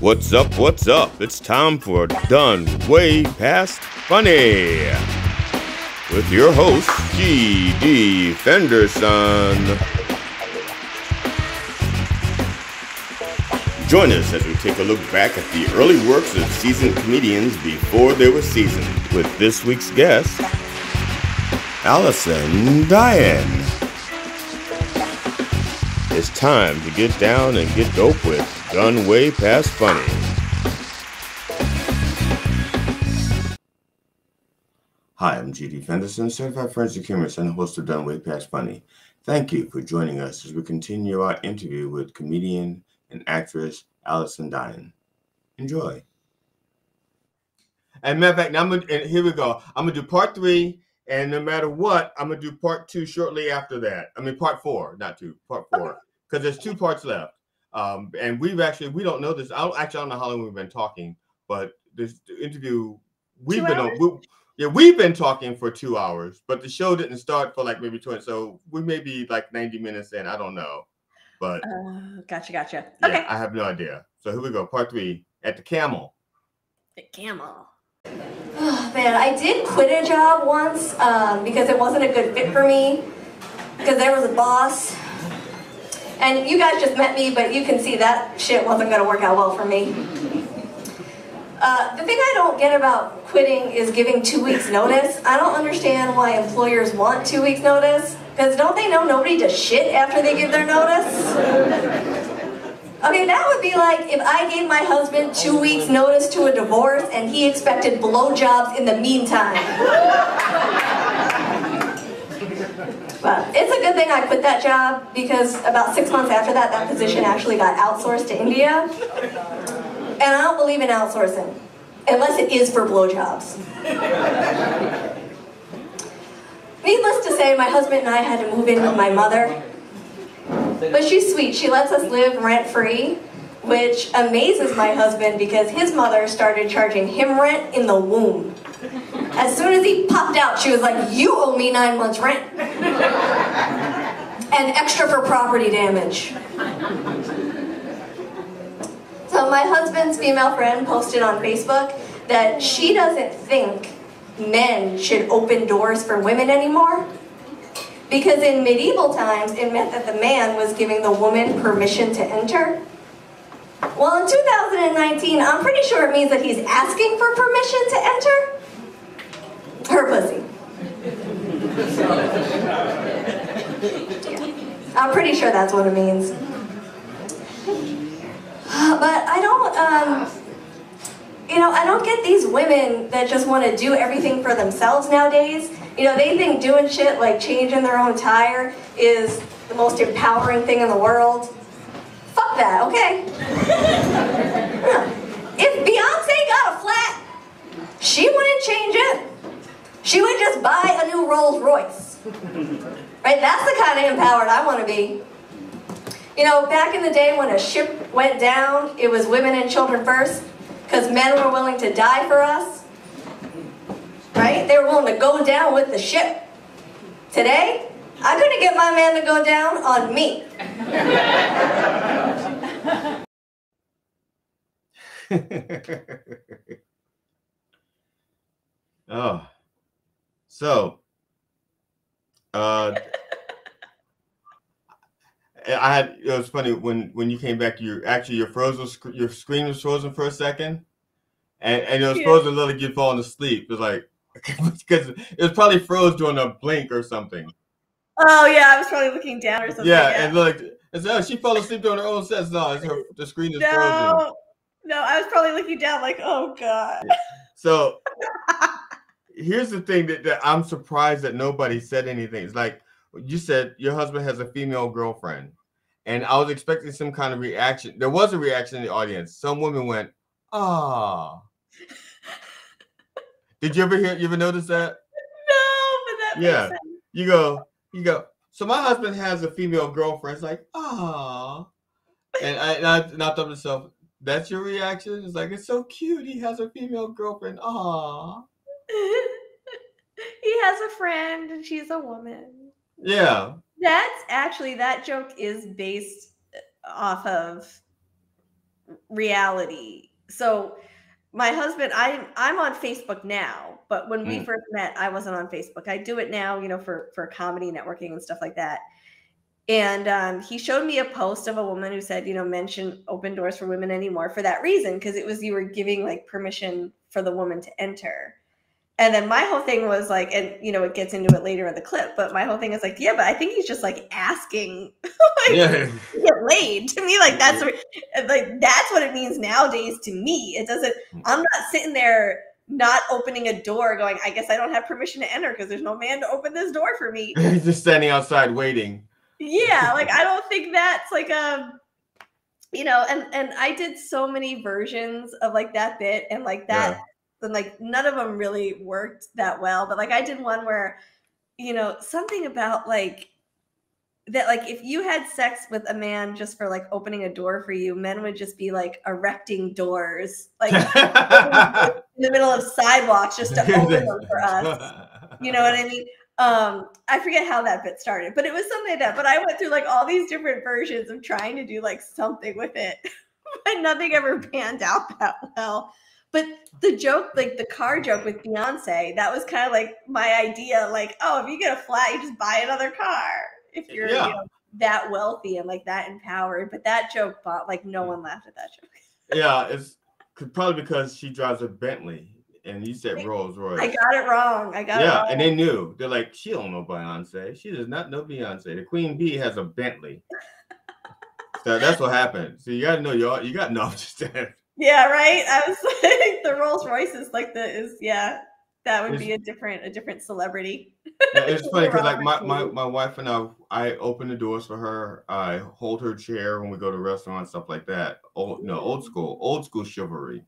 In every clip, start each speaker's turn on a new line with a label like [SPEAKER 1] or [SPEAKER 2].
[SPEAKER 1] What's up? What's up? It's time for Done Way Past Funny with your host, G.D. Fenderson. Join us as we take a look back at the early works of seasoned comedians before they were seasoned with this week's guest, Allison Dyen. It's time to get down and get dope with Done Way Past Funny. Hi, I'm GD Fenderson, certified forensic humorist and host of Done Way Past Funny. Thank you for joining us as we continue our interview with comedian and actress Allison Dyen. Enjoy. And matter of fact, I'm gonna, and here we go. I'm gonna do part three, and no matter what, I'm gonna do part two shortly after that. I mean, part four, not two, part four, because there's two parts left. Um, and we've actually we don't know this. I don't, actually I don't know how long we've been talking, but this interview we've
[SPEAKER 2] Two
[SPEAKER 1] been on. We, yeah, we've been talking for two hours, but the show didn't start for like maybe twenty. So we may be like ninety minutes in. I don't know, but
[SPEAKER 2] Uh, gotcha, gotcha.
[SPEAKER 1] yeah,
[SPEAKER 2] Okay.
[SPEAKER 1] I have no idea. So here we go, part three at the Camel.
[SPEAKER 2] The camel.
[SPEAKER 3] Oh, man, I did quit a job once um, because it wasn't a good fit for me. Because there was a boss. And you guys just met me, but you can see that shit wasn't going to work out well for me. Uh, the thing I don't get about quitting is giving two weeks notice. I don't understand why employers want two weeks notice. Because don't they know nobody does shit after they give their notice? Okay, that would be like if I gave my husband two weeks' notice to a divorce and he expected blowjobs in the meantime. But it's a good thing I quit that job because about six months after that, that position actually got outsourced to India. And I don't believe in outsourcing, unless it is for blowjobs. Needless to say, my husband and I had to move in with my mother. But she's sweet. She lets us live rent free, which amazes my husband because his mother started charging him rent in the womb. As soon as he popped out, she was like, You owe me nine months' rent. and extra for property damage. So, my husband's female friend posted on Facebook that she doesn't think men should open doors for women anymore. Because in medieval times, it meant that the man was giving the woman permission to enter. Well, in 2019, I'm pretty sure it means that he's asking for permission to enter her pussy. I'm pretty sure that's what it means. But I don't, um, you know, I don't get these women that just want to do everything for themselves nowadays. You know, they think doing shit like changing their own tire is the most empowering thing in the world. Fuck that, okay? if Beyonce got a flat, she wouldn't change it. She would just buy a new Rolls Royce. Right? That's the kind of empowered I want to be. You know, back in the day when a ship went down, it was women and children first, because men were willing to die for us. Right? They were willing to go down with the ship. Today, I'm going to get my man to go down on me.
[SPEAKER 1] oh, so uh, I had it was funny when when you came back. You actually your frozen your screen was frozen for a second, and and it was
[SPEAKER 2] Yeah.
[SPEAKER 1] frozen to let you falling asleep. It was like because it was probably froze during a blink or something.
[SPEAKER 2] Oh yeah, I was probably looking down or something.
[SPEAKER 1] Yeah, and look, and so, oh, she fell asleep during her own sets. No, it's her, the screen is frozen.
[SPEAKER 2] no, no, I was probably looking down like, oh god.
[SPEAKER 1] So here's the thing that, that I'm surprised that nobody said anything. It's like you said your husband has a female girlfriend, and I was expecting some kind of reaction. There was a reaction in the audience. Some women went, "Ah." Did you ever hear? You ever notice that?
[SPEAKER 2] No, but that
[SPEAKER 1] Yeah.
[SPEAKER 2] makes sense.
[SPEAKER 1] You go, you go. So my husband has a female girlfriend. It's like, ah. And I, and I, and I thought to myself, that's your reaction? It's like, it's so cute. He has a female girlfriend. Ah.
[SPEAKER 2] he has a friend and she's a woman.
[SPEAKER 1] Yeah.
[SPEAKER 2] That's actually that joke is based off of
[SPEAKER 3] reality. So my husband, I'm I'm on Facebook now, but when we
[SPEAKER 1] Mm.
[SPEAKER 3] first met, I wasn't on Facebook. I do it now, you know, for for comedy networking and stuff like that. And um, he showed me a post of a woman who said, you know, mention open doors for women anymore for that reason, because it was you were giving like permission for the woman to enter. And then my whole thing was like, and you know, it gets into it later in the clip, but my whole thing is like, yeah, but I think he's just like asking like,
[SPEAKER 1] Yeah.
[SPEAKER 3] to get laid. To me, like that's what, like that's what it means nowadays. To me, it doesn't. Hmm. I'm not sitting there not opening a door, going, I guess I don't have permission to enter because there's no man to open this door for me.
[SPEAKER 1] He's just standing outside waiting.
[SPEAKER 3] yeah like i don't think that's like a you know and and i did so many versions of like that bit and like that and like none of them really worked that well but like i did one where you know something about like that like if you had sex with a man just for like opening a door for you men would just be like erecting doors like in the middle of sidewalks just to open them for us you know what I mean? Um, I forget how that bit started, but it was something like that. But I went through like all these different versions of trying to do like something with it, but nothing ever panned out that well. But the joke, like the car joke with Beyonce, that was kind of like my idea. Like, oh, if you get a flat, you just buy another car. If you're
[SPEAKER 1] Yeah.
[SPEAKER 3] you know, that wealthy and like that empowered. But that joke bought like no one laughed at that joke.
[SPEAKER 1] yeah, it's probably because she drives a Bentley and you said Rolls Royce.
[SPEAKER 3] I got it wrong. I got it
[SPEAKER 1] yeah, and they knew. They're like, she don't know Beyonce. She does not know Beyonce. The Queen Bee has a Bentley. so that's what happened. So you gotta know y'all. You got to know. I'm just saying.
[SPEAKER 3] Yeah, right. I was like, the Rolls Royce is like the is yeah. That would
[SPEAKER 1] It's-
[SPEAKER 3] be a different a different celebrity.
[SPEAKER 1] Yeah, it's funny because like my, my my wife and I, I open the doors for her. I hold her chair when we go to restaurants, stuff like that. Old no old school, old school chivalry.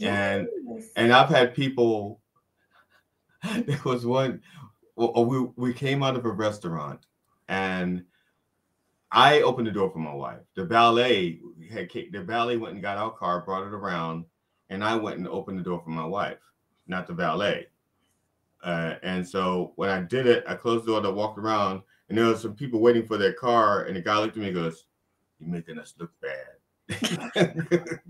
[SPEAKER 1] And-
[SPEAKER 3] Yes.
[SPEAKER 1] And I've had people. There was one. Well, we we came out of a restaurant, and I opened the door for my wife. The valet had the valet went and got our car, brought it around, and I went and opened the door for my wife, not the valet. Uh, and so when I did it, I closed the door, I walked around, and there was some people waiting for their car, and the guy looked at me and goes, "You're making us look bad."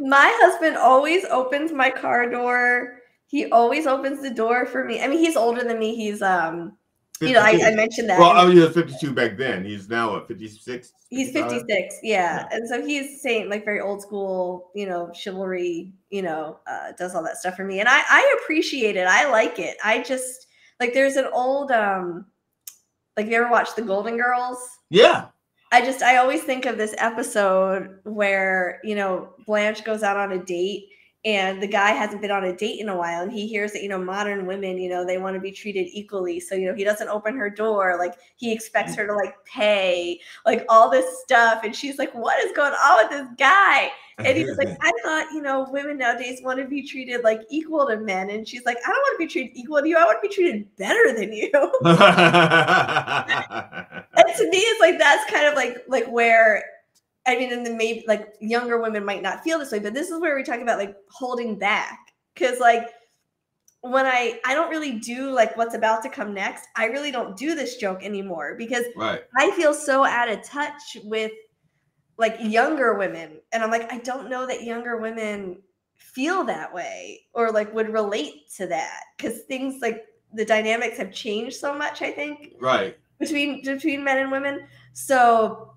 [SPEAKER 3] My husband always opens my car door. He always opens the door for me. I mean, he's older than me. He's um, you know, I, I mentioned that.
[SPEAKER 1] Well, I was 52 back then. He's now at 56.
[SPEAKER 3] He's 56, yeah.
[SPEAKER 1] Yeah.
[SPEAKER 3] And so he's saying like very old school, you know, chivalry, you know, uh, does all that stuff for me. And I, I appreciate it. I like it. I just like there's an old um like you ever watched the Golden Girls?
[SPEAKER 1] Yeah.
[SPEAKER 3] I just I always think of this episode where, you know, Blanche goes out on a date and the guy hasn't been on a date in a while and he hears that, you know, modern women, you know, they want to be treated equally. So, you know, he doesn't open her door, like he expects mm-hmm. her to like pay, like all this stuff and she's like, "What is going on with this guy?" And he was like, "I thought, you know, women nowadays want to be treated like equal to men." And she's like, "I don't want to be treated equal to you. I want to be treated better than you." and to me it's like that's kind of like like where i mean and then maybe like younger women might not feel this way but this is where we talk about like holding back because like when i i don't really do like what's about to come next i really don't do this joke anymore because
[SPEAKER 1] right.
[SPEAKER 3] i feel so out of touch with like younger women and i'm like i don't know that younger women feel that way or like would relate to that because things like the dynamics have changed so much i think
[SPEAKER 1] Right.
[SPEAKER 3] between between men and women so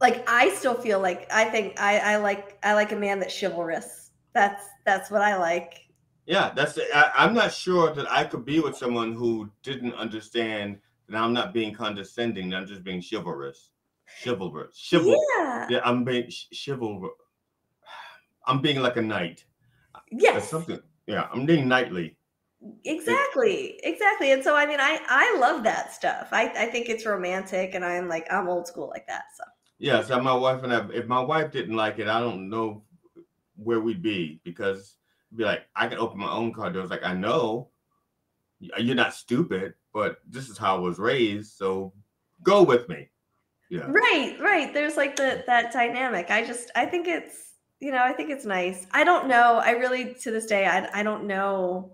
[SPEAKER 3] like i still feel like i think i i like i like a man that's chivalrous that's that's what i like
[SPEAKER 1] Yeah. That's it. I, I'm not sure that I could be with someone who didn't understand that I'm not being condescending. I'm just being chivalrous. Chivalrous. Chival.
[SPEAKER 3] yeah
[SPEAKER 1] Yeah. I'm being ch- chivalrous. I'm being like a knight. That's
[SPEAKER 3] yes
[SPEAKER 1] something. Yeah. I'm being knightly.
[SPEAKER 3] exactly exactly and so i mean i i love that stuff i i think it's romantic and i'm like i'm old school like that so
[SPEAKER 1] Yeah, so my wife and I, if my wife didn't like it, I don't know where we'd be because be like I can open my own car doors. Like I know you're not stupid, but this is how I was raised, so go with me. Yeah,
[SPEAKER 3] right right. There's like the that dynamic. I just i think it's you know i think it's nice. I don't know. I really to this day i, I don't know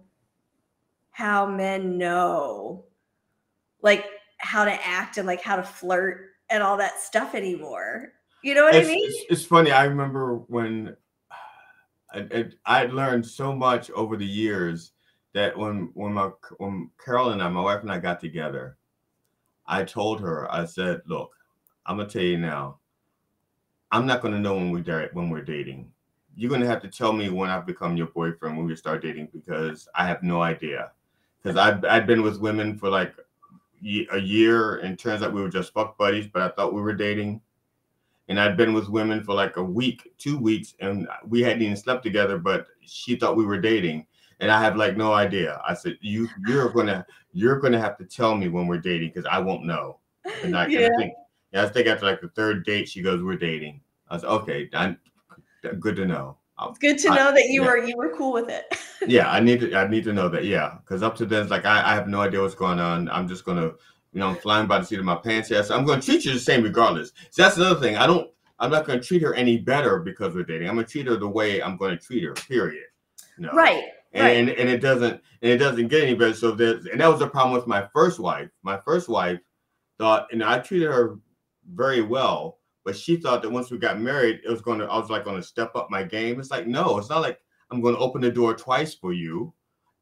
[SPEAKER 3] how men know like how to act and like how to flirt and all that stuff anymore You know what
[SPEAKER 1] it's,
[SPEAKER 3] I mean?
[SPEAKER 1] It's, it's, funny. I remember when I, I learned so much over the years that when when my when Carol and I, my wife and I got together, I told her, I said, "Look, I'm gonna tell you now. I'm not gonna know when we when we're dating. You're gonna have to tell me when I've become your boyfriend when we start dating because I have no idea. Because I've I've been with women for like a year, and turns out we were just fuck buddies, but I thought we were dating." and I'd been with women for like a week, two weeks, and we hadn't even slept together, but she thought we were dating. And I have like no idea. I said, You you're gonna you're gonna have to tell me when we're dating because I won't know. And I, yeah. and I think yeah, I think after like the third date, she goes, We're dating. I was okay, I'm good to know.
[SPEAKER 3] It's oh, good to know I, that you yeah. were you were cool with it.
[SPEAKER 1] yeah, I need to I need to know that. Yeah, because up to then, like I, I have no idea what's going on. I'm just gonna you know, I'm flying by the seat of my pants. Yes, I'm going to treat you the same regardless. So that's another thing. I don't. I'm not going to treat her any better because we're dating. I'm going to treat her the way I'm going to treat her. Period.
[SPEAKER 3] No. Right.
[SPEAKER 1] And, right. and and it doesn't and it doesn't get any better. So there's and that was the problem with my first wife. My first wife thought, and I treated her very well, but she thought that once we got married, it was going to I was like going to step up my game. It's like no, it's not like I'm going to open the door twice for you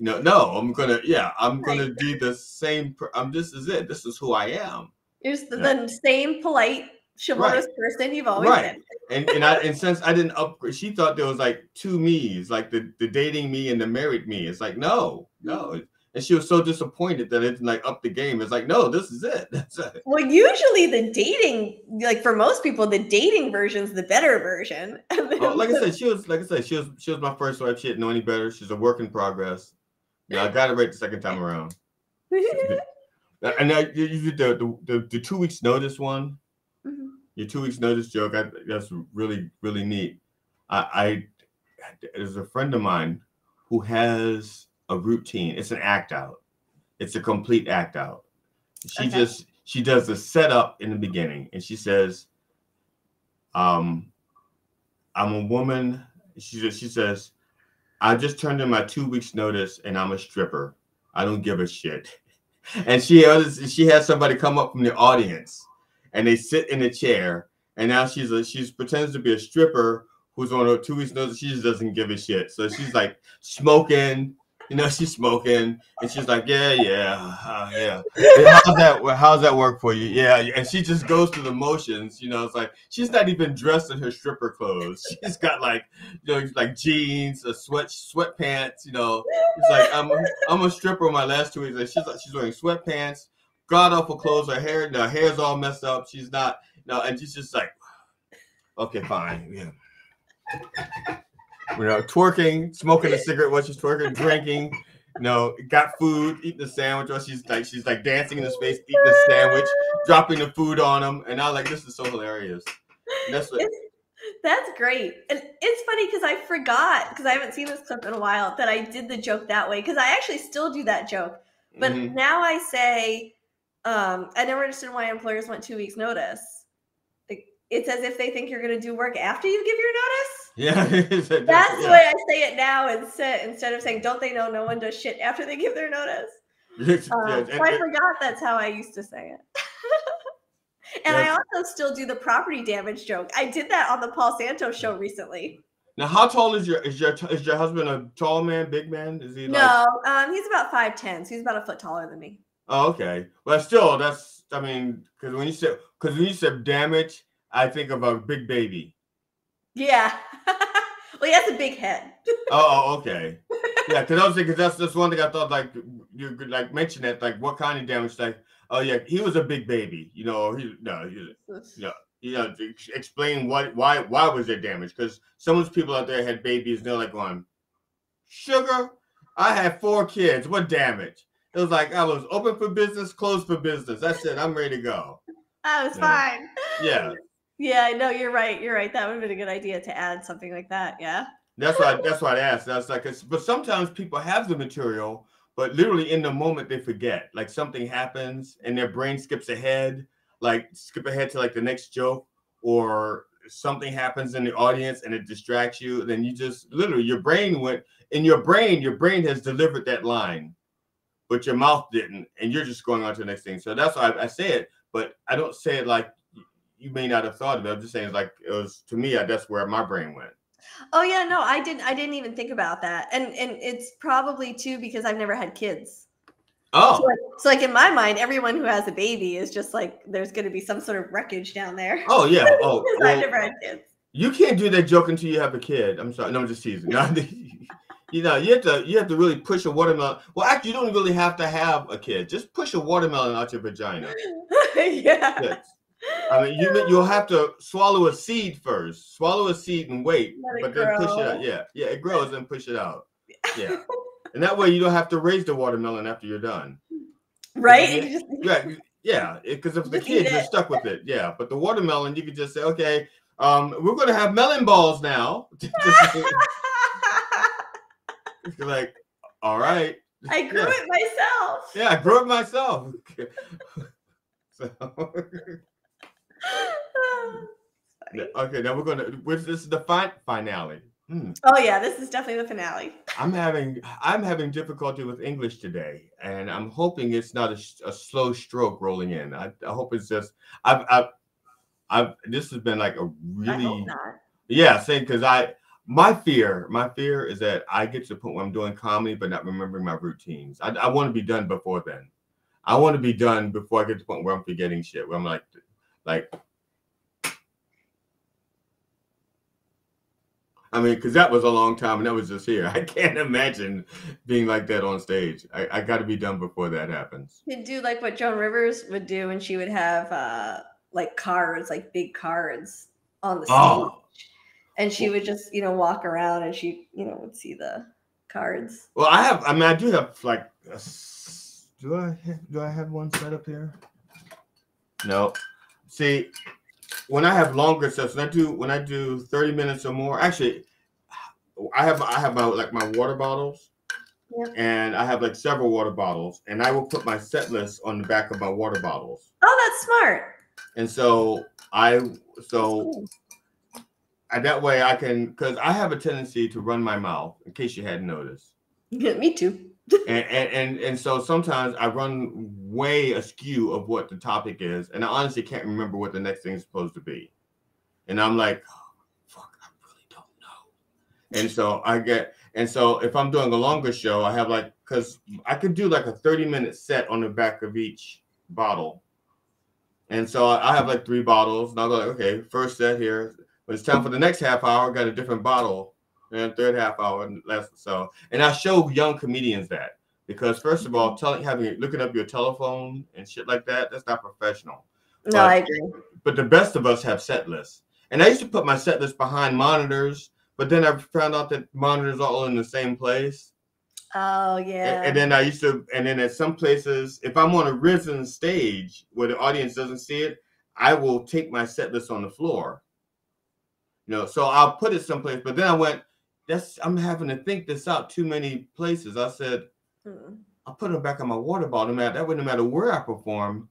[SPEAKER 1] no, no, I'm gonna, yeah, I'm gonna do the same. I'm. This is it. This is who I am.
[SPEAKER 3] You're the, the same polite, chivalrous right. person you've always right.
[SPEAKER 1] been. and and I and since I didn't upgrade, she thought there was like two me's, like the the dating me and the married me. It's like no, no. Mm-hmm. And she was so disappointed that it's like up the game. It's like no, this is it. That's it.
[SPEAKER 3] Well, usually the dating, like for most people, the dating version is the better version.
[SPEAKER 1] oh, like I said, she was like I said, she was she was my first wife. She didn't know any better. She's a work in progress. Yeah, I got it right the second time around. and now you, you did the, the, the two weeks notice one. Mm-hmm. Your two weeks notice joke. I, that's really really neat. I, I there's a friend of mine who has a routine. It's an act out. It's a complete act out. She okay. just she does the setup in the beginning, and she says, "Um, I'm a woman." She just she says, I just turned in my two weeks notice and I'm a stripper. I don't give a shit. And she has she has somebody come up from the audience and they sit in a chair and now she's a she's pretends to be a stripper who's on her two weeks notice. She just doesn't give a shit. So she's like smoking, you know, she's smoking, and she's like, yeah, yeah, uh, yeah. how's that? How's that work for you? Yeah, and she just goes through the motions. You know, it's like she's not even dressed in her stripper clothes. She's got like, you know, like jeans, a sweat sweatpants. You know, it's like I'm a, I'm a stripper. My last two weeks, and she's like, she's wearing sweatpants, god awful clothes. Her hair, her hair's all messed up. She's not, you know, and she's just like, okay, fine, yeah you know, twerking, smoking a cigarette while she's twerking, drinking, you know, got food, eating the sandwich while she's like she's like dancing in his face, eating the sandwich, dropping the food on him, and I was like, this is so hilarious. And that's what.
[SPEAKER 3] that's great, and it's funny because I forgot because I haven't seen this clip in a while that I did the joke that way because I actually still do that joke, but mm-hmm. now I say, um, I never understood why employers want two weeks notice it's as if they think you're going to do work after you give your notice.
[SPEAKER 1] Yeah,
[SPEAKER 3] that's yeah. the way I say it now. Instead, instead of saying, "Don't they know no one does shit after they give their notice?" Um, yeah, so I forgot that's how I used to say it. and I also still do the property damage joke. I did that on the Paul Santos show recently.
[SPEAKER 1] Now, how tall is your is your is your husband a tall man, big man? Is he?
[SPEAKER 3] No, like... um, he's about five ten. So he's about a foot taller than me.
[SPEAKER 1] Oh, okay. But still, that's I mean, because when you said because when you said damage, I think of a big baby.
[SPEAKER 3] Yeah. well, he has a big head.
[SPEAKER 1] oh, oh okay. Yeah, because I was thinking that's that's one thing I thought like you could like mention that like what kind of damage like oh yeah he was a big baby you know he no he, you know you know explain what why why was there damage because some of those people out there had babies and they're like going sugar I had four kids what damage it was like I was open for business closed for business that's it I'm ready to go.
[SPEAKER 3] I was fine.
[SPEAKER 1] Yeah.
[SPEAKER 3] Yeah, I know you're right. You're right. That would have been a good idea to add something like that. Yeah.
[SPEAKER 1] That's why. That's why I asked. That's like, but sometimes people have the material, but literally in the moment they forget. Like something happens and their brain skips ahead, like skip ahead to like the next joke, or something happens in the audience and it distracts you. Then you just literally your brain went in your brain. Your brain has delivered that line, but your mouth didn't, and you're just going on to the next thing. So that's why I, I say it, but I don't say it like you may not have thought of it. I'm just saying, it's like it was to me. That's where my brain went.
[SPEAKER 3] Oh yeah, no, I didn't. I didn't even think about that, and and it's probably too because I've never had kids.
[SPEAKER 1] Oh,
[SPEAKER 3] So like, so like in my mind, everyone who has a baby is just like there's going to be some sort of wreckage down there.
[SPEAKER 1] oh yeah. Oh, well,
[SPEAKER 3] I've never had kids.
[SPEAKER 1] you can't do that joke until you have a kid. I'm sorry. No, I'm just teasing. you know, you have to you have to really push a watermelon. Well, actually, you don't really have to have a kid. Just push a watermelon out your vagina.
[SPEAKER 3] yeah.
[SPEAKER 1] I mean, you you'll have to swallow a seed first. Swallow a seed and wait, but then push it out. Yeah, yeah, it grows and push it out. Yeah, and that way you don't have to raise the watermelon after you're done.
[SPEAKER 3] Right?
[SPEAKER 1] Yeah.
[SPEAKER 3] You just-
[SPEAKER 1] Yeah, yeah, because if the kids, you're stuck with it. Yeah, but the watermelon, you could just say, okay, um, we're gonna have melon balls now. Like, all right.
[SPEAKER 3] I grew
[SPEAKER 1] yeah.
[SPEAKER 3] it myself.
[SPEAKER 1] Yeah, I grew it myself. so okay, now we're gonna. Which this is the fi- finale. Hmm.
[SPEAKER 3] oh yeah, this is definitely the finale.
[SPEAKER 1] I'm having I'm having difficulty with English today, and I'm hoping it's not a, a slow stroke rolling in. I, I hope it's just I've, I've I've this has been like a really yeah same because I my fear my fear is that I get to the point where I'm doing comedy but not remembering my routines. I, I want to be done before then. I want to be done before I get to the point where I'm forgetting shit. Where I'm like like I mean, because that was a long time and that was just here. I can't imagine being like that on stage. I, I got to be done before that happens.
[SPEAKER 3] You do like what Joan Rivers would do, and she would have uh like cards, like big cards on the stage,
[SPEAKER 1] Oh.
[SPEAKER 3] and she would just you know walk around, and she you know would see the cards.
[SPEAKER 1] Well, I have. I mean, I do have like. A, do I do I have one set up here? No. See, when I have longer sets, when I do when I do thirty minutes or more, actually, I have I have my like my water bottles,
[SPEAKER 3] Yeah.
[SPEAKER 1] and I have like several water bottles, and I will put my set list on the back of my water bottles,
[SPEAKER 3] Oh, that's smart.
[SPEAKER 1] and so I so and that way I can because I have a tendency to run my mouth. In case you hadn't noticed.
[SPEAKER 3] Yeah, Me too.
[SPEAKER 1] And, and and so sometimes I run way askew of what the topic is, and I honestly can't remember what the next thing is supposed to be, and I'm like, oh, fuck, I really don't know. And so I get, and so if I'm doing a longer show, I have like, because I could do like a 30 minute set on the back of each bottle, and so I I have like three bottles, and I'll go like, okay, first set here. When it's time for the next half hour, I got a different bottle, and third half hour, and less so. And I show young comedians that because first of all, mm-hmm. telling having looking up your telephone and shit like that, that's not professional.
[SPEAKER 3] No, I agree.
[SPEAKER 1] But the best of us have set lists. And I used to put my set list behind monitors, but then I found out that monitors are all in the same place.
[SPEAKER 3] Oh yeah.
[SPEAKER 1] And, then I used to, and then at some places, if I'm on a risen stage where the audience doesn't see it, I will take my set list on the floor. You know, so I'll put it someplace. But then I went, that's I'm having to think this out too many places. I said,
[SPEAKER 3] Mm.
[SPEAKER 1] I put it back in my water bottle. No matter that way, no matter where I perform,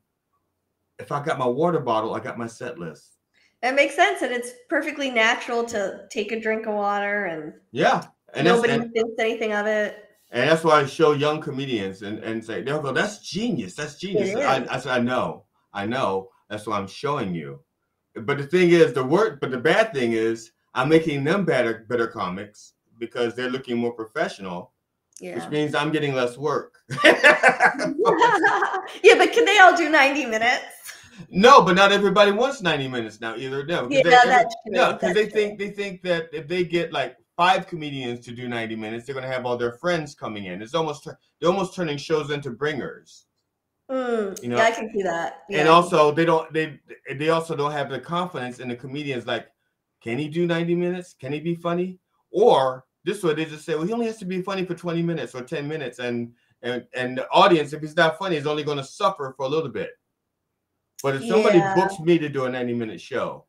[SPEAKER 1] if I got my water bottle, I got my set list.
[SPEAKER 3] It makes sense, and it's perfectly natural to take a drink of water, and,
[SPEAKER 1] Yeah, and
[SPEAKER 3] nobody
[SPEAKER 1] and,
[SPEAKER 3] thinks anything of it.
[SPEAKER 1] and that's why I show young comedians and and say they'll go, "That's genius. That's genius." I. I said, "I know, I know. That's why I'm showing you." But the thing is, the word. But the bad thing is, I'm making them better better comics because they're looking more professional,
[SPEAKER 3] Yeah.
[SPEAKER 1] which means I'm getting less work.
[SPEAKER 3] yeah, but can they all do 90 minutes?
[SPEAKER 1] No, but not everybody wants 90 minutes now either. No,
[SPEAKER 3] Yeah,
[SPEAKER 1] they,
[SPEAKER 3] that's true,
[SPEAKER 1] no, because
[SPEAKER 3] that's
[SPEAKER 1] they
[SPEAKER 3] true.
[SPEAKER 1] think they think that if they get like five comedians to do 90 minutes, they're gonna have all their friends coming in. It's almost they're almost turning shows into bringers.
[SPEAKER 3] Mm,
[SPEAKER 1] You know,
[SPEAKER 3] yeah, I can see that.
[SPEAKER 1] And also they don't they they also don't have the confidence in the comedians like, can he do 90 minutes? Can he be funny? Or this way they just say, well, he only has to be funny for 20 minutes or 10 minutes, and and and the audience, if he's not funny, is only gonna suffer for a little bit. But if somebody
[SPEAKER 3] Yeah.
[SPEAKER 1] books me to do a 90 minute show,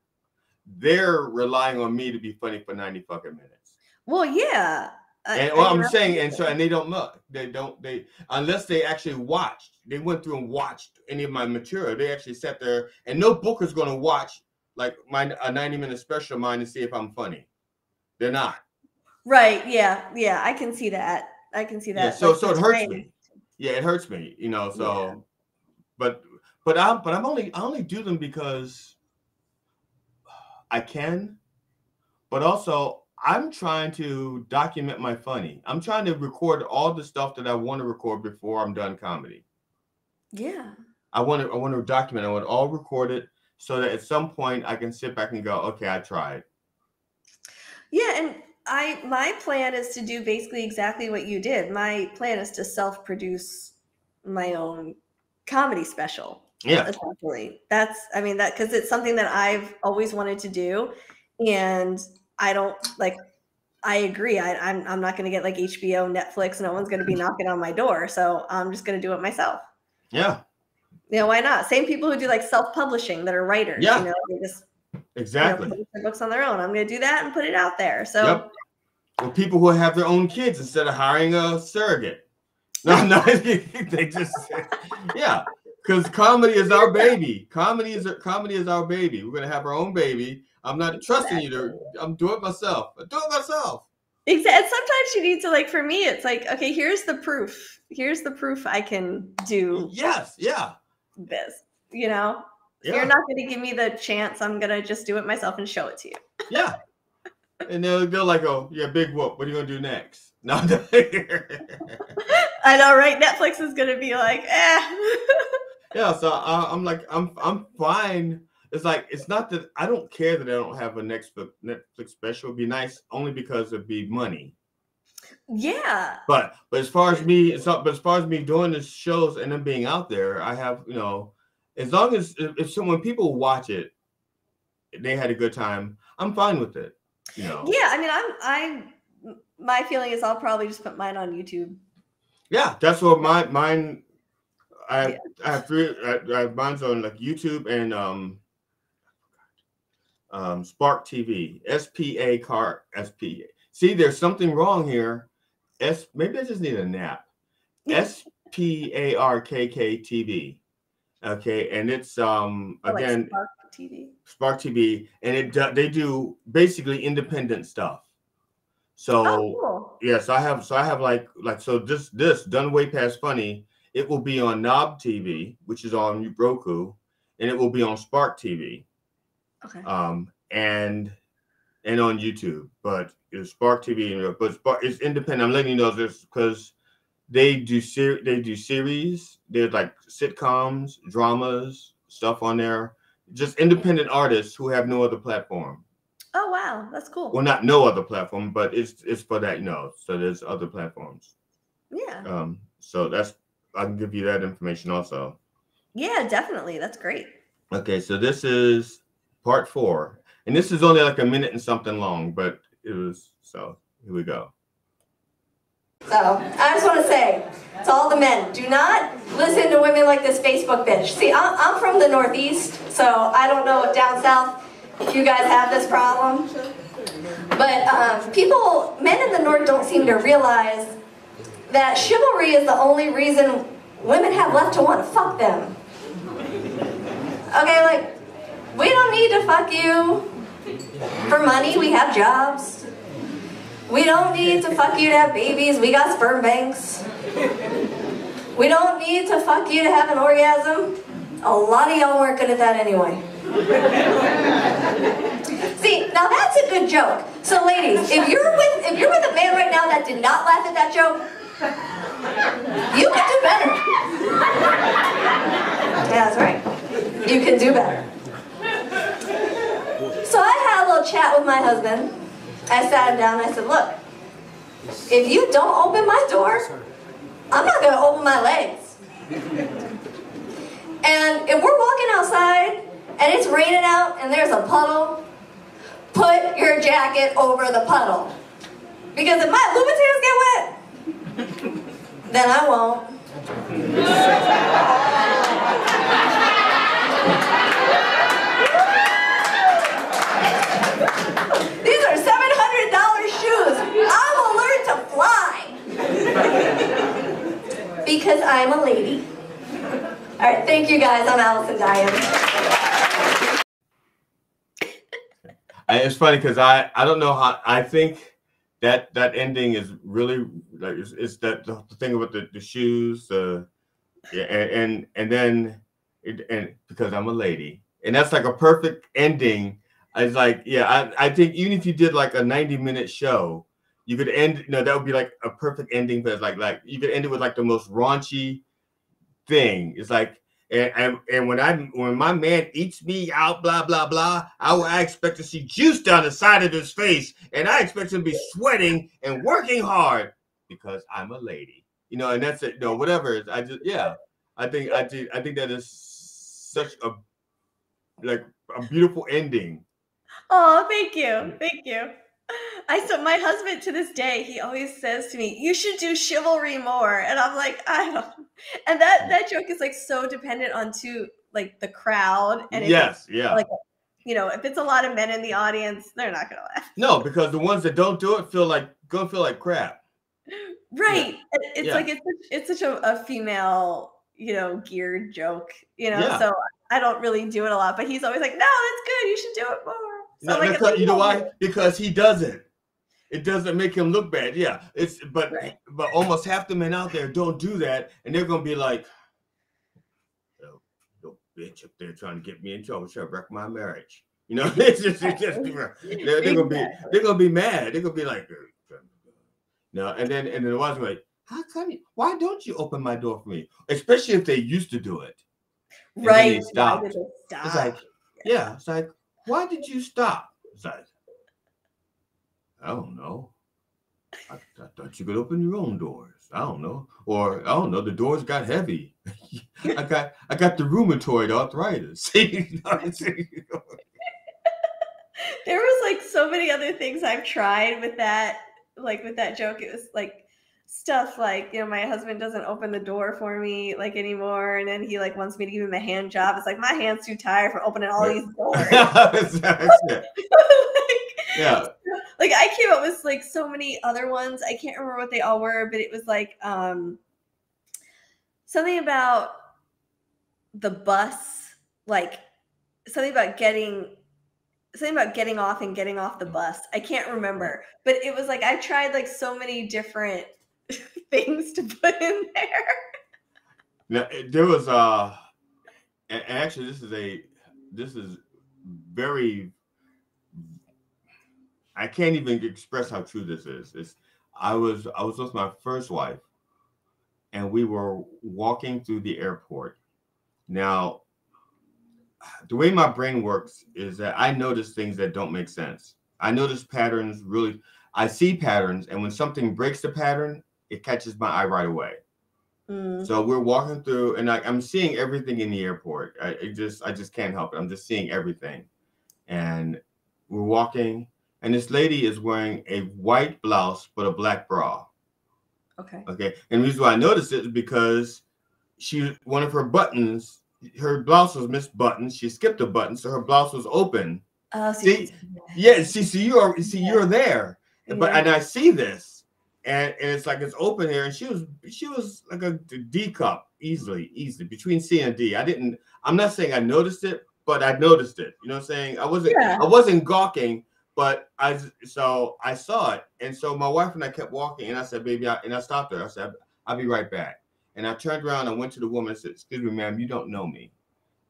[SPEAKER 1] they're relying on me to be funny for 90 fucking minutes.
[SPEAKER 3] well, yeah. Uh, I-
[SPEAKER 1] And
[SPEAKER 3] I
[SPEAKER 1] well, I'm saying, and so and they don't look. They don't they unless they actually watched. They went through and watched any of my material. They actually sat there, and no booker's gonna watch like my a 90 minute special of mine to see if I'm funny. They're not.
[SPEAKER 3] Right. Yeah. Yeah. I can see that. I can see that.
[SPEAKER 1] Yeah, so
[SPEAKER 3] like,
[SPEAKER 1] so it hurts me. Yeah, it hurts me, you know. So,
[SPEAKER 3] Yeah.
[SPEAKER 1] but but I'm but I'm only I only do them because I can, but also I'm trying to document my funny. I'm trying to record all the stuff that I want to record before I'm done comedy.
[SPEAKER 3] Yeah.
[SPEAKER 1] I want to I want to document. I want to all record it so that at some point I can sit back and go, okay, I tried.
[SPEAKER 3] Yeah, and I my plan is to do basically exactly what you did. My plan is to self-produce my own comedy special.
[SPEAKER 1] Yeah.
[SPEAKER 3] Essentially. That's I mean that cuz it's something that I've always wanted to do and I don't like I agree. I, I'm I'm not going to get like HBO, Netflix. No one's going to be knocking on my door, so I'm just going to do it myself.
[SPEAKER 1] Yeah.
[SPEAKER 3] You know why not? Same people who do like self-publishing that are writers.
[SPEAKER 1] Yeah.
[SPEAKER 3] You know, they just
[SPEAKER 1] Exactly.
[SPEAKER 3] you know, their books on their own. I'm going to do that and put it out there. So
[SPEAKER 1] Yep. Or people who have their own kids instead of hiring a surrogate. No, no, they just yeah. Because comedy is our baby. Comedy is comedy is our baby. We're gonna have our own baby. I'm not trusting you to. I'm doing it myself. I do it myself.
[SPEAKER 3] Exactly. Sometimes you need to like. For me, it's like, okay, here's the proof. Here's the proof I can do
[SPEAKER 1] Yes. Yeah.
[SPEAKER 3] This. You know,
[SPEAKER 1] Yeah.
[SPEAKER 3] you're not going to give me the chance. I'm going to just do it myself and show it to you.
[SPEAKER 1] Yeah. And they'll they're like, oh yeah, big whoop. What are you gonna do next? No.
[SPEAKER 3] I know, right? Netflix is going to be like, eh.
[SPEAKER 1] yeah. So I, I'm like, I'm I'm fine. It's like it's not that I don't care that I don't have a next Netflix special. It'd be nice only because it'd be money.
[SPEAKER 3] Yeah.
[SPEAKER 1] But but as far as me, not. But as far as me doing the shows and them being out there, I have you know, as long as if, if someone people watch it, they had a good time. I'm fine with it. You know.
[SPEAKER 3] Yeah. I mean, I'm, I'm, my feeling is I'll probably just put mine on YouTube.
[SPEAKER 1] Yeah, that's what my mine. I
[SPEAKER 3] Yeah.
[SPEAKER 1] I have three. I, I have mine's on like YouTube and um. Um, Sparkk TV, S P A car S P. See, there's something wrong here. S maybe I just need a nap. S P A R K K TV. Okay, and it's um
[SPEAKER 3] I like
[SPEAKER 1] again
[SPEAKER 3] Sparkk TV.
[SPEAKER 1] Sparkk TV, and it they do basically independent stuff. So
[SPEAKER 3] Oh, cool.
[SPEAKER 1] Yes, I have. So I have like like so this this done way past funny. It will be on Knob TV, which is on Roku, and it will be on Sparkk TV,
[SPEAKER 3] Okay.
[SPEAKER 1] um, and and on YouTube. But it's Sparkk TV, but Sparkk it's independent. I'm letting you know this because they do ser- they do series. There's like sitcoms, dramas, stuff on there. Just independent artists who have no other platform.
[SPEAKER 3] Oh, wow. That's cool.
[SPEAKER 1] Well, not no other platform, but it's it's for that, you know. So there's other platforms.
[SPEAKER 3] yeah.
[SPEAKER 1] Um, so that's I can give you that information also.
[SPEAKER 3] Yeah, definitely. That's great.
[SPEAKER 1] Okay, so this is part four, and this is only like a minute and something long, but it was so here we go.
[SPEAKER 4] So I just want to say to all the men, do not listen to women like this Facebook bitch. See, I'm, I'm from the Northeast, so I don't know down south if you guys have this problem. But um, people, men in the North don't seem to realize that chivalry is the only reason women have left to want to fuck them. Okay, like, we don't need to fuck you for money, we have jobs. We don't need to fuck you to have babies. We got sperm banks. We don't need to fuck you to have an orgasm. A lot of y'all weren't good at that anyway. See, now that's a good joke. So ladies, if you're with if you're with a man right now that did not laugh at that joke, you can do better. Yeah, that's right. You can do better. So I had a little chat with my husband. I sat him down and I said, look, if you don't open my door, I'm not going to open my legs. And if we're walking outside and it's raining out and there's a puddle, put your jacket over the puddle. Because if my Louboutins get wet, then I won't. These are $700 shoes. I will learn to fly. because I'm a lady. All right, thank you guys. I'm Allison
[SPEAKER 1] Dyen. It's funny because I I don't know how I think that that ending is really like it's, it's that the, thing about the, the shoes the yeah, and, and and then it, and because I'm a lady and that's like a perfect ending I was like, yeah, I, I think even if you did like a 90 minute show, you could end, you know, that would be like a perfect ending, but like like you could end it with like the most raunchy thing. It's like and, and, and when I when my man eats me out, blah blah blah, I, I expect to see juice down the side of his face, and I expect him to be sweating and working hard because I'm a lady, you know. And that's it, know, whatever. I just yeah, I think I think I think that is such a like a beautiful ending.
[SPEAKER 3] Oh, thank you, thank you. I so my husband to this day he always says to me, "You should do chivalry more," and I'm like, I don't. And that that joke is like so dependent on to like the crowd and
[SPEAKER 1] yes, yeah,
[SPEAKER 3] like you know if it's a lot of men in the audience, they're not gonna laugh.
[SPEAKER 1] No, because the ones that don't do it feel like gonna feel like crap.
[SPEAKER 3] Right. Yeah. It's yeah. like it's it's such a, a, female you know geared joke you know yeah. so I don't really do it a lot, but he's always like, "No, that's good. You should do it more."
[SPEAKER 1] So no, like, you know why? Because he doesn't. It doesn't make him look bad. Yeah, it's but right. but almost half the men out there don't do that, and they're gonna be like, "Yo, yo bitch up there trying to get me in trouble, trying to wreck my marriage." You know, it's just, it's just they're, they're gonna be they're gonna be mad. They're gonna be like, no, and then and then the ones like, how come? You, why don't you open my door for me? Especially if they used to do it,
[SPEAKER 3] right?
[SPEAKER 1] Stop. It's like, yeah, it's like why did you stop? It's like, I don't know. I, I, thought you could open your own doors. I don't know. Or I don't know, the doors got heavy. I got I got the rheumatoid arthritis. there
[SPEAKER 3] was like so many other things I've tried with that, like with that joke. It was like stuff like you know my husband doesn't open the door for me like anymore and then he like wants me to give him a hand job it's like my hand's too tired for opening all these doors like,
[SPEAKER 1] yeah
[SPEAKER 3] like i came up with like so many other ones i can't remember what they all were but it was like um something about the bus like something about getting something about getting off and getting off the bus. I can't remember, but it was like I tried like so many different things to put in there.
[SPEAKER 1] Now there was uh and actually this is a this is very I can't even express how true this is. It's I was I was with my first wife and we were walking through the airport. Now the way my brain works is that I notice things that don't make sense. I notice patterns really I see patterns and when something breaks the pattern, it catches my eye right away. Mm. So we're walking through, and I, am seeing everything in the airport. I, I, just, I just can't help it. I'm just seeing everything, and we're walking, and this lady is wearing a white blouse but a black bra.
[SPEAKER 3] Okay.
[SPEAKER 1] Okay. And the reason why I noticed it is because she, one of her buttons, her blouse was misbuttoned. She skipped a button, so her blouse was open.
[SPEAKER 3] Oh, see,
[SPEAKER 1] yeah. See, so you are, see, you're there, yeah. but and I see this and, and it's like it's open here and she was she was like a d cup easily easily between c and d i didn't i'm not saying i noticed it but i noticed it you know what i'm saying i wasn't yeah. i wasn't gawking but i so i saw it and so my wife and i kept walking and i said baby I, and i stopped her i said i'll be right back and i turned around and went to the woman and said excuse me ma'am you don't know me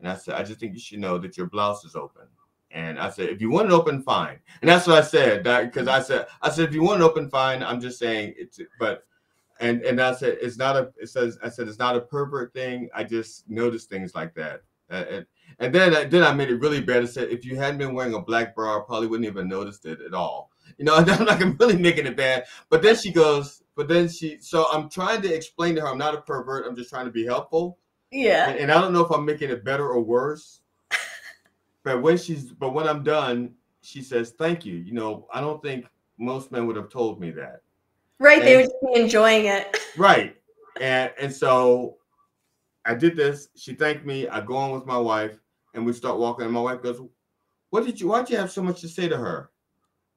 [SPEAKER 1] and i said i just think you should know that your blouse is open and I said, if you want it open, fine. And that's what I said, because I said, I said, if you want it open, fine. I'm just saying it's, but, and and I said, it's not a, it says, I said, it's not a pervert thing. I just noticed things like that. Uh, and then, I, then I made it really bad. I said, if you hadn't been wearing a black bra, I probably wouldn't even noticed it at all. You know, I'm like, I'm really making it bad. But then she goes, but then she, so I'm trying to explain to her, I'm not a pervert. I'm just trying to be helpful.
[SPEAKER 3] Yeah.
[SPEAKER 1] And, and I don't know if I'm making it better or worse but when she's but when I'm done, she says, "Thank you." You know, I don't think most men would have told me that.
[SPEAKER 3] Right, and, they would be enjoying it.
[SPEAKER 1] Right, and and so I did this. She thanked me. I go on with my wife, and we start walking. And my wife goes, "What did you? Why'd you have so much to say to her?"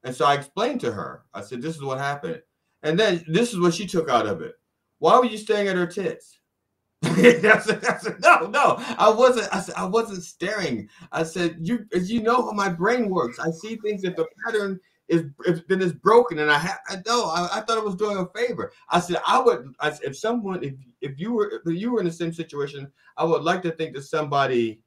[SPEAKER 1] And so I explained to her. I said, "This is what happened," and then this is what she took out of it. Why were you staring at her tits? that's, that's, no, no, I wasn't. I, said, I wasn't staring. I said, you, you know how my brain works. I see things that the pattern is, then it's broken, and I have. I know. I, I, thought I was doing a favor. I said, I would. I if someone, if if you were, if you were in the same situation, I would like to think that somebody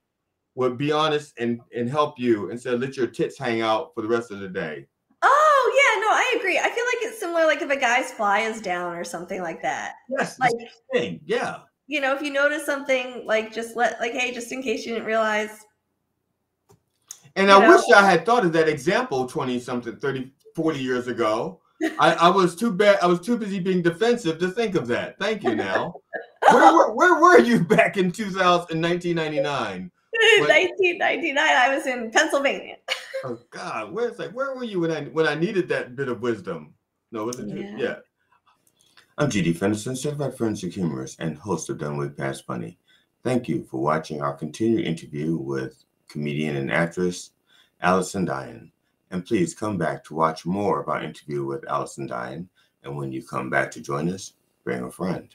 [SPEAKER 1] would be honest and and help you instead of let your tits hang out for the rest of the day.
[SPEAKER 3] Oh yeah, no, I agree. I feel like it's similar, like if a guy's fly is down or something like that.
[SPEAKER 1] Yes,
[SPEAKER 3] Like
[SPEAKER 1] thing. Yeah.
[SPEAKER 3] you know, if you notice something, like just let, like, hey, just in case you didn't realize.
[SPEAKER 1] And
[SPEAKER 3] You
[SPEAKER 1] I
[SPEAKER 3] know?
[SPEAKER 1] wish I had thought of that example 20 something, 30, 40 years ago. I, I was too bad. I was too busy being defensive to think of that. Thank you now. Where, were, where were you back in 2000, in 1999?
[SPEAKER 3] In 1999, I was in Pennsylvania.
[SPEAKER 1] Oh God, where's like where were you when I when I needed that bit of wisdom? No, was it?
[SPEAKER 3] Yeah.
[SPEAKER 1] Yeah. I'm GD Fenderson, certified forensic humorist and host of Done Way Past Funny. Thank you for watching our continued interview with comedian and actress Allison Dyen. And please come back to watch more of our interview with Allison Dyen. And when you come back to join us, bring a friend.